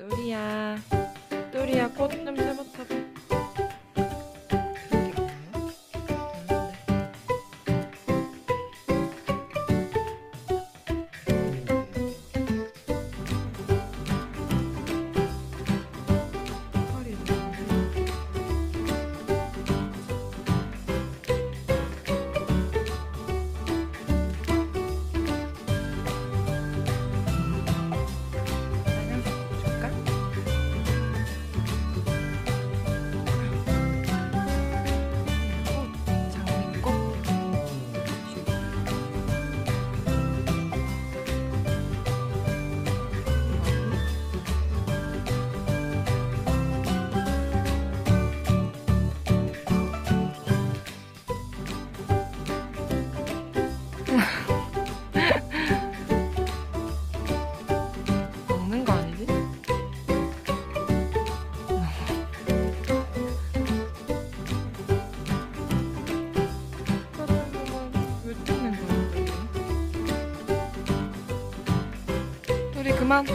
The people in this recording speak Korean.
또리야. 또리야 꽃 냄새부터 우리 그만.